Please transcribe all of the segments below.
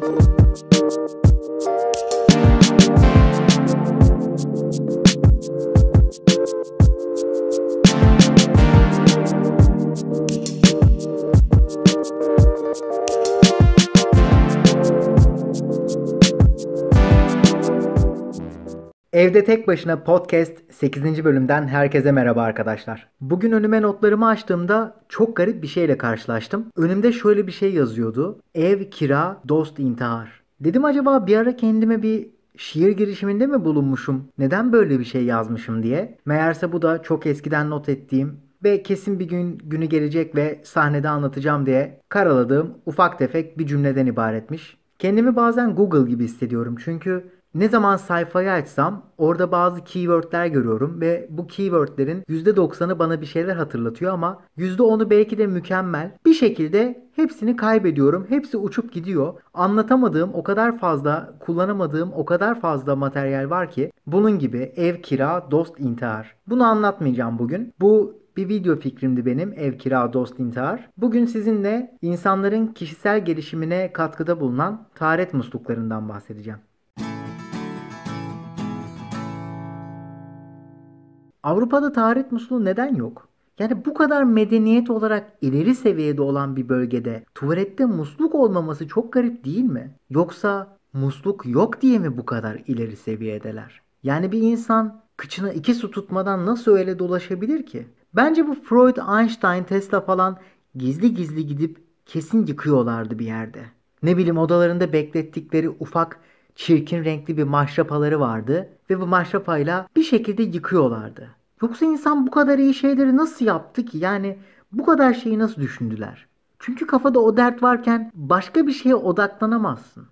Evde Tek Başına Podcast 8. bölümden herkese merhaba arkadaşlar. Bugün önüme notlarımı açtığımda çok garip bir şeyle karşılaştım. Önümde şöyle bir şey yazıyordu. Ev, kira, dost, intihar. Dedim acaba bir ara kendime bir şiir girişiminde mi bulunmuşum? Neden böyle bir şey yazmışım diye. Meğerse bu da çok eskiden not ettiğim ve kesin bir gün günü gelecek ve sahnede anlatacağım diye karaladığım ufak tefek bir cümleden ibaretmiş. Kendimi bazen Google gibi hissediyorum çünkü ne zaman sayfayı açsam orada bazı keywordler görüyorum ve bu keywordlerin %90'ı bana bir şeyler hatırlatıyor ama %10'u belki de mükemmel. Bir şekilde hepsini kaybediyorum. Hepsi uçup gidiyor. Anlatamadığım o kadar fazla, kullanamadığım o kadar fazla materyal var ki bunun gibi ev kira, dost intihar. Bunu anlatmayacağım bugün. Bu bir video fikrimdi benim ev kira dost intihar. Bugün sizinle insanların kişisel gelişimine katkıda bulunan taharet musluklarından bahsedeceğim. Avrupa'da taharet musluğu neden yok? Yani bu kadar medeniyet olarak ileri seviyede olan bir bölgede tuvalette musluk olmaması çok garip değil mi? Yoksa musluk yok diye mi bu kadar ileri seviyedeler? Yani bir insan kıçına iki su tutmadan nasıl öyle dolaşabilir ki? Bence bu Freud, Einstein, Tesla falan gizli gizli gidip kesin yıkıyorlardı bir yerde. Ne bileyim odalarında beklettikleri ufak çirkin renkli bir maşrapaları vardı ve bu maşrapayla bir şekilde yıkıyorlardı. Yoksa insan bu kadar iyi şeyleri nasıl yaptı ki? Yani bu kadar şeyi nasıl düşündüler? Çünkü kafada o dert varken başka bir şeye odaklanamazsın.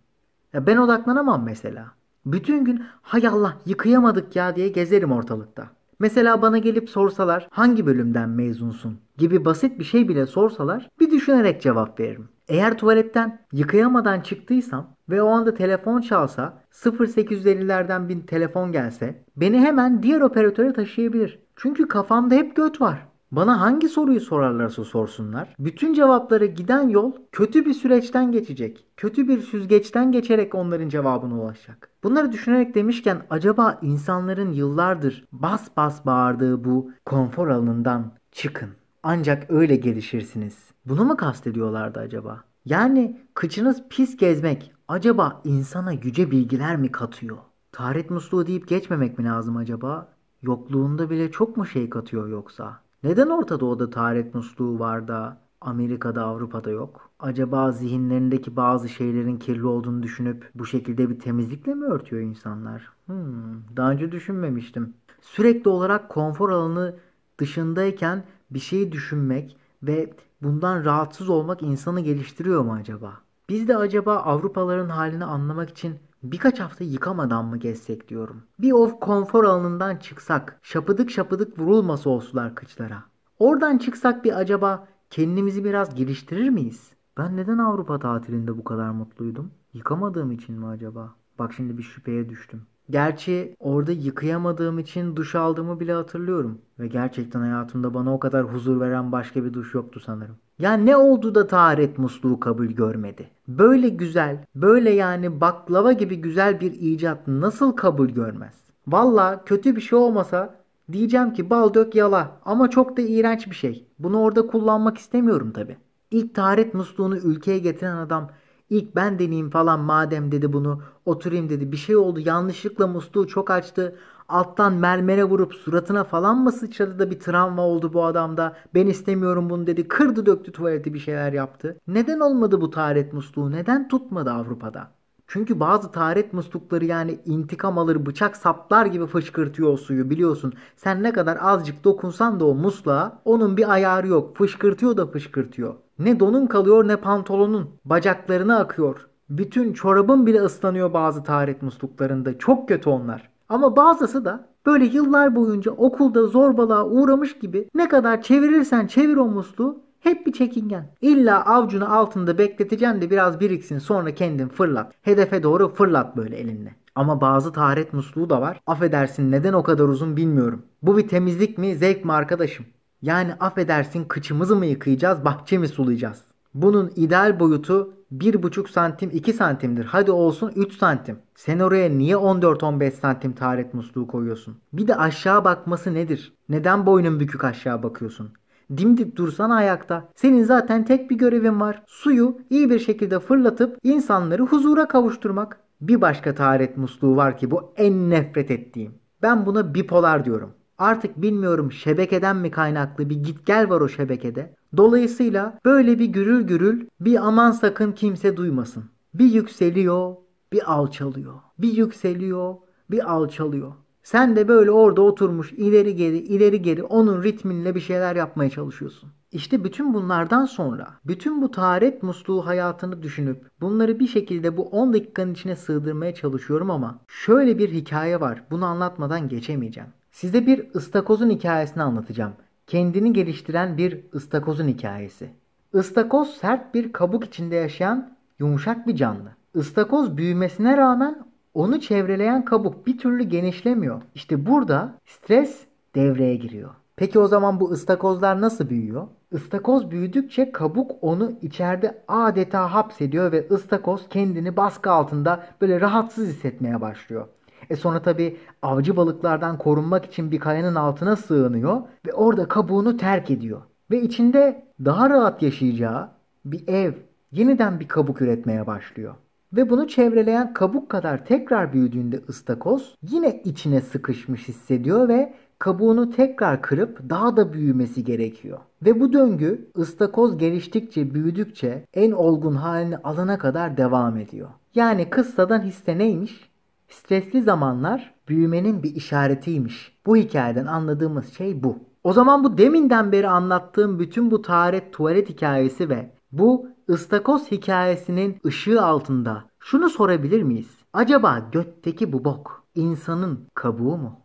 Ya ben odaklanamam mesela. Bütün gün hay Allah yıkayamadık ya diye gezerim ortalıkta. Mesela bana gelip sorsalar hangi bölümden mezunsun gibi basit bir şey bile sorsalar bir düşünerek cevap veririm. Eğer tuvaletten yıkayamadan çıktıysam ve o anda telefon çalsa 0850'lerden bir telefon gelse beni hemen diğer operatöre taşıyabilir. Çünkü kafamda hep göt var. Bana hangi soruyu sorarlarsa sorsunlar, bütün cevaplara giden yol kötü bir süreçten geçecek. Kötü bir süzgeçten geçerek onların cevabına ulaşacak. Bunları düşünerek demişken acaba insanların yıllardır bas bas bağırdığı bu konfor alanından çıkın. Ancak öyle gelişirsiniz. Bunu mu kastediyorlardı acaba? Yani kıçınız pis gezmek acaba insana yüce bilgiler mi katıyor? Taharet musluğu deyip geçmemek mi lazım acaba? Yokluğunda bile çok mu şey katıyor yoksa? Neden Orta Doğu'da taharet musluğu var da Amerika'da Avrupa'da yok? Acaba zihinlerindeki bazı şeylerin kirli olduğunu düşünüp bu şekilde bir temizlikle mi örtüyor insanlar? Hmm, daha önce düşünmemiştim. Sürekli olarak konfor alanı dışındayken bir şeyi düşünmek ve bundan rahatsız olmak insanı geliştiriyor mu acaba? Biz de acaba Avrupalıların halini anlamak için birkaç hafta yıkamadan mı gezsek diyorum. Bir of konfor alanından çıksak, şapıdık şapıdık vurulması olsular kıçlara. Oradan çıksak bir acaba kendimizi biraz geliştirir miyiz? Ben neden Avrupa tatilinde bu kadar mutluydum? Yıkamadığım için mi acaba? Bak şimdi bir şüpheye düştüm. Gerçi orada yıkayamadığım için duş aldığımı bile hatırlıyorum. Ve gerçekten hayatımda bana o kadar huzur veren başka bir duş yoktu sanırım. Ya ne oldu da taharet musluğu kabul görmedi? Böyle güzel, böyle yani baklava gibi güzel bir icat nasıl kabul görmez? Valla kötü bir şey olmasa diyeceğim ki bal dök yala ama çok da iğrenç bir şey. Bunu orada kullanmak istemiyorum tabi. İlk taharet musluğunu ülkeye getiren adam İlk ben deneyeyim falan madem dedi bunu. Oturayım dedi. Bir şey oldu. Yanlışlıkla musluğu çok açtı. Alttan mermere vurup suratına falan mı sıçradı da bir travma oldu bu adamda. Ben istemiyorum bunu dedi. Kırdı döktü tuvaleti bir şeyler yaptı. Neden olmadı bu taharet musluğu? Neden tutmadı Avrupa'da? Çünkü bazı taharet muslukları yani intikam alır bıçak saplar gibi fışkırtıyor o suyu biliyorsun. Sen ne kadar azıcık dokunsan da o musluğa onun bir ayarı yok. Fışkırtıyor da fışkırtıyor. Ne donun kalıyor ne pantolonun. Bacaklarına akıyor. Bütün çorabın bile ıslanıyor bazı taharet musluklarında. Çok kötü onlar. Ama bazısı da böyle yıllar boyunca okulda zorbalığa uğramış gibi ne kadar çevirirsen çevir o musluğu hep bir çekingen. İlla avcunu altında bekleteceksin de biraz biriksin sonra kendin fırlat. Hedefe doğru fırlat böyle elinle. Ama bazı taharet musluğu da var. Affedersin neden o kadar uzun bilmiyorum. Bu bir temizlik mi zevk mi arkadaşım? Yani affedersin kıçımızı mı yıkayacağız bahçe mi sulayacağız? Bunun ideal boyutu 1,5 santim 2 santimdir. Hadi olsun 3 santim. Sen oraya niye 14-15 santim taharet musluğu koyuyorsun? Bir de aşağı bakması nedir? Neden boynun bükük aşağı bakıyorsun? Dimdik dursan ayakta. Senin zaten tek bir görevin var. Suyu iyi bir şekilde fırlatıp insanları huzura kavuşturmak. Bir başka taharet musluğu var ki bu en nefret ettiğim. Ben buna bipolar diyorum. Artık bilmiyorum şebekeden mi kaynaklı bir git gel var o şebekede. Dolayısıyla böyle bir gürül gürül bir aman sakın kimse duymasın. Bir yükseliyor, bir alçalıyor. Bir yükseliyor, bir alçalıyor. Sen de böyle orada oturmuş ileri geri ileri geri onun ritminle bir şeyler yapmaya çalışıyorsun. İşte bütün bunlardan sonra bütün bu taharet musluğu hayatını düşünüp bunları bir şekilde bu 10 dakikanın içine sığdırmaya çalışıyorum ama şöyle bir hikaye var. Bunu anlatmadan geçemeyeceğim. Size bir ıstakozun hikayesini anlatacağım. Kendini geliştiren bir ıstakozun hikayesi. Istakoz sert bir kabuk içinde yaşayan yumuşak bir canlı. Istakoz büyümesine rağmen onu çevreleyen kabuk bir türlü genişlemiyor. İşte burada stres devreye giriyor. Peki o zaman bu ıstakozlar nasıl büyüyor? Istakoz büyüdükçe kabuk onu içeride adeta hapsediyor ve ıstakoz kendini baskı altında böyle rahatsız hissetmeye başlıyor. E sonra tabi avcı balıklardan korunmak için bir kayanın altına sığınıyor ve orada kabuğunu terk ediyor. Ve içinde daha rahat yaşayacağı bir ev, yeniden bir kabuk üretmeye başlıyor. Ve bunu çevreleyen kabuk kadar tekrar büyüdüğünde ıstakoz yine içine sıkışmış hissediyor ve kabuğunu tekrar kırıp daha da büyümesi gerekiyor. Ve bu döngü ıstakoz geliştikçe büyüdükçe en olgun halini alana kadar devam ediyor. Yani kıssadan hisse neymiş? Stresli zamanlar büyümenin bir işaretiymiş. Bu hikayeden anladığımız şey bu. O zaman bu deminden beri anlattığım bütün bu taharet tuvalet hikayesi ve bu ıstakoz hikayesinin ışığı altında şunu sorabilir miyiz? Acaba götteki bu bok insanın kabuğu mu?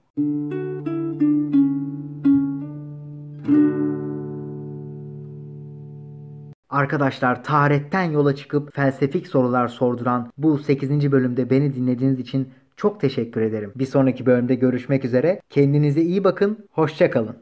Arkadaşlar taharetten yola çıkıp felsefik sorular sorduran bu 8. bölümde beni dinlediğiniz için çok teşekkür ederim. Bir sonraki bölümde görüşmek üzere. Kendinize iyi bakın. Hoşçakalın.